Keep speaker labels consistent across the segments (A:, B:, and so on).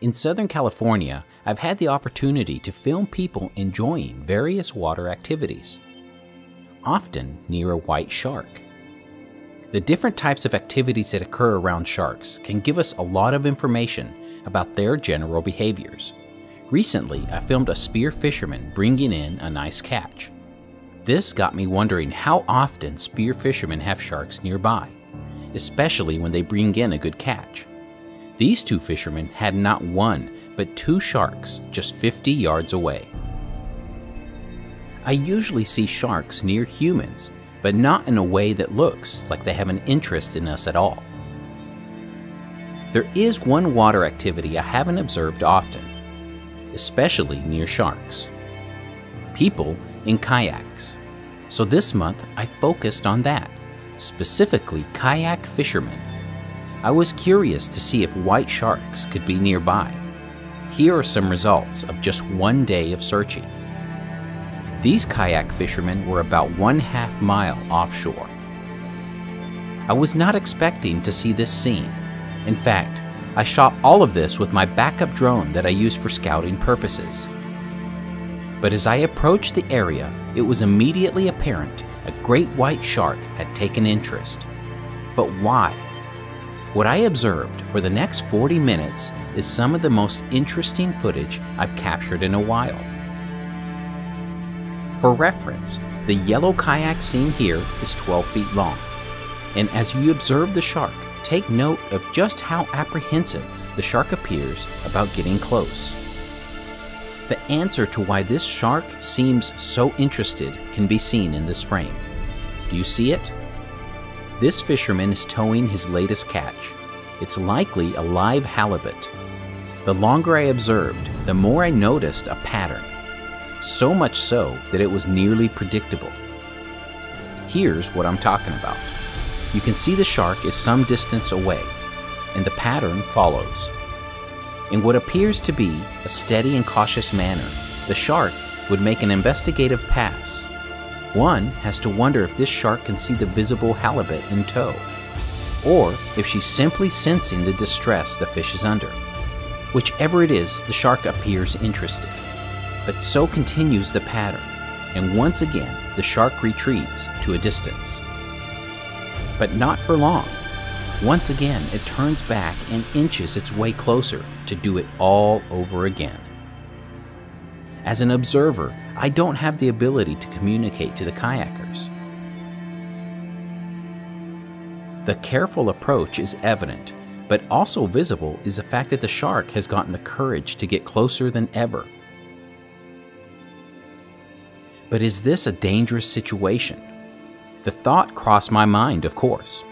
A: In Southern California, I've had the opportunity to film people enjoying various water activities, often near a white shark. The different types of activities that occur around sharks can give us a lot of information about their general behaviors. Recently, I filmed a spear fisherman bringing in a nice catch. This got me wondering how often spear fishermen have sharks nearby, especially when they bring in a good catch. These two fishermen had not one, but two sharks just 50 yards away. I usually see sharks near humans, but not in a way that looks like they have an interest in us at all. There is one water activity I haven't observed often, especially near sharks people in kayaks. So this month I focused on that, specifically kayak fishermen. I was curious to see if white sharks could be nearby. Here are some results of just one day of searching. These kayak fishermen were about one half mile offshore. I was not expecting to see this scene. In fact, I shot all of this with my backup drone that I use for scouting purposes. But as I approached the area, it was immediately apparent a great white shark had taken interest. But why? What I observed for the next 40 minutes is some of the most interesting footage I've captured in a while. For reference, the yellow kayak seen here is 12 feet long, and as you observe the shark, take note of just how apprehensive the shark appears about getting close. The answer to why this shark seems so interested can be seen in this frame. Do you see it? This fisherman is towing his latest catch. It's likely a live halibut. The longer I observed, the more I noticed a pattern. So much so that it was nearly predictable. Here's what I'm talking about. You can see the shark is some distance away, and the pattern follows. In what appears to be a steady and cautious manner, the shark would make an investigative pass one has to wonder if this shark can see the visible halibut in tow, or if she's simply sensing the distress the fish is under. Whichever it is, the shark appears interested. But so continues the pattern, and once again the shark retreats to a distance. But not for long. Once again, it turns back and inches its way closer to do it all over again. As an observer, I don't have the ability to communicate to the kayakers. The careful approach is evident, but also visible is the fact that the shark has gotten the courage to get closer than ever. But is this a dangerous situation? The thought crossed my mind, of course.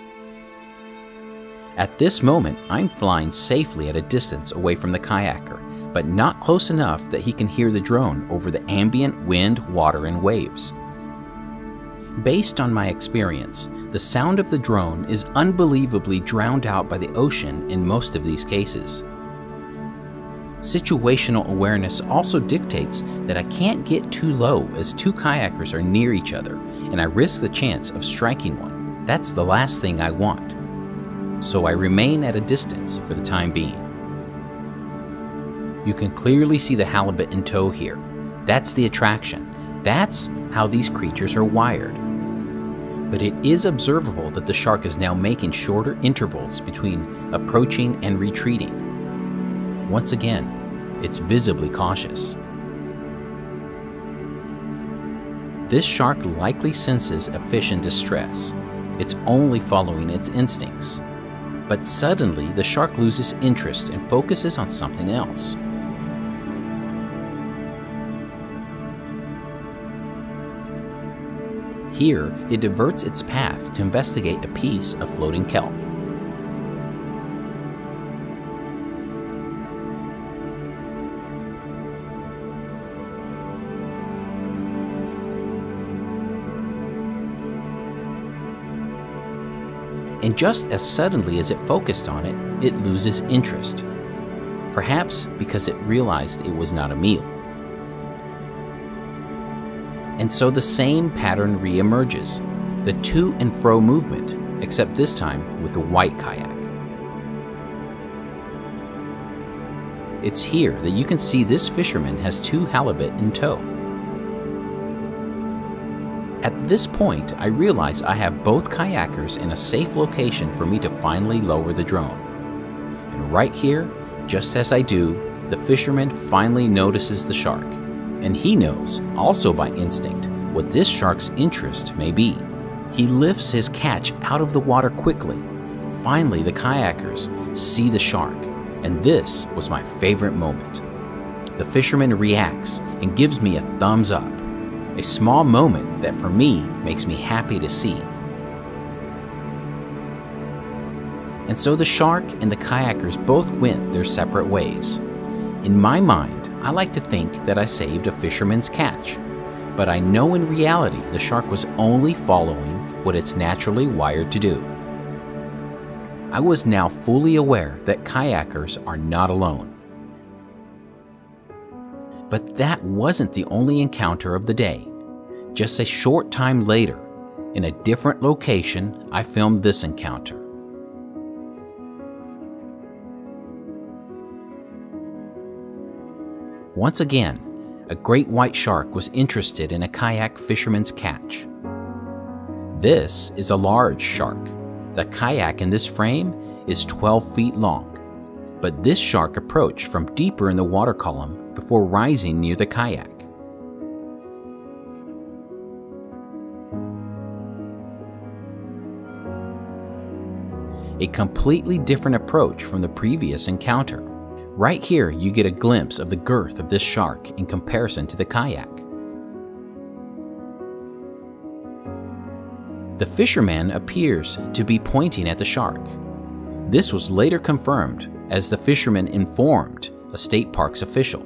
A: At this moment, I'm flying safely at a distance away from the kayaker but not close enough that he can hear the drone over the ambient wind, water, and waves. Based on my experience, the sound of the drone is unbelievably drowned out by the ocean in most of these cases. Situational awareness also dictates that I can't get too low as two kayakers are near each other and I risk the chance of striking one. That's the last thing I want. So I remain at a distance for the time being. You can clearly see the halibut in tow here. That's the attraction. That's how these creatures are wired. But it is observable that the shark is now making shorter intervals between approaching and retreating. Once again, it's visibly cautious. This shark likely senses a fish in distress. It's only following its instincts. But suddenly, the shark loses interest and focuses on something else. Here, it diverts its path to investigate a piece of floating kelp. And just as suddenly as it focused on it, it loses interest. Perhaps because it realized it was not a meal and so the same pattern reemerges the to and fro movement, except this time with the white kayak. It's here that you can see this fisherman has two halibut in tow. At this point, I realize I have both kayakers in a safe location for me to finally lower the drone. And right here, just as I do, the fisherman finally notices the shark. And he knows, also by instinct, what this shark's interest may be. He lifts his catch out of the water quickly. Finally, the kayakers see the shark, and this was my favorite moment. The fisherman reacts and gives me a thumbs up, a small moment that for me makes me happy to see. And so the shark and the kayakers both went their separate ways. In my mind, I like to think that I saved a fisherman's catch, but I know in reality the shark was only following what it's naturally wired to do. I was now fully aware that kayakers are not alone. But that wasn't the only encounter of the day. Just a short time later, in a different location, I filmed this encounter. Once again, a great white shark was interested in a kayak fisherman's catch. This is a large shark. The kayak in this frame is 12 feet long, but this shark approached from deeper in the water column before rising near the kayak. A completely different approach from the previous encounter. Right here, you get a glimpse of the girth of this shark in comparison to the kayak. The fisherman appears to be pointing at the shark. This was later confirmed as the fisherman informed a state park's official.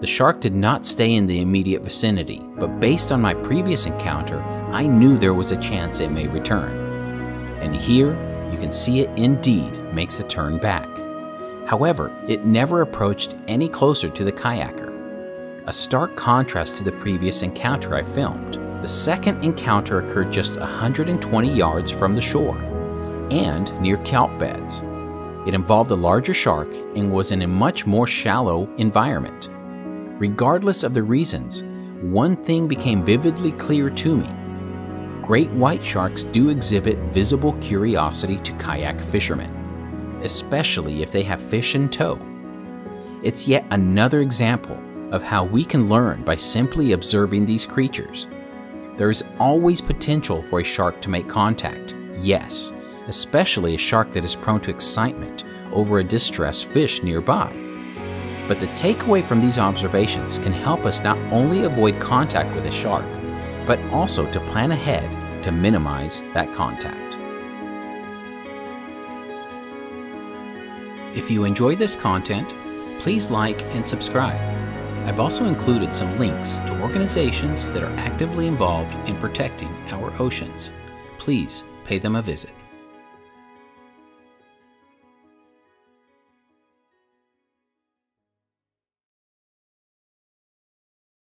A: The shark did not stay in the immediate vicinity, but based on my previous encounter, I knew there was a chance it may return. And here, you can see it indeed makes a turn back. However, it never approached any closer to the kayaker a stark contrast to the previous encounter I filmed. The second encounter occurred just 120 yards from the shore and near kelp beds. It involved a larger shark and was in a much more shallow environment. Regardless of the reasons, one thing became vividly clear to me. Great white sharks do exhibit visible curiosity to kayak fishermen, especially if they have fish in tow. It's yet another example of how we can learn by simply observing these creatures. There is always potential for a shark to make contact, yes, especially a shark that is prone to excitement over a distressed fish nearby. But the takeaway from these observations can help us not only avoid contact with a shark, but also to plan ahead to minimize that contact. If you enjoy this content, please like and subscribe. I've also included some links to organizations that are actively involved in protecting our oceans. Please pay them a visit.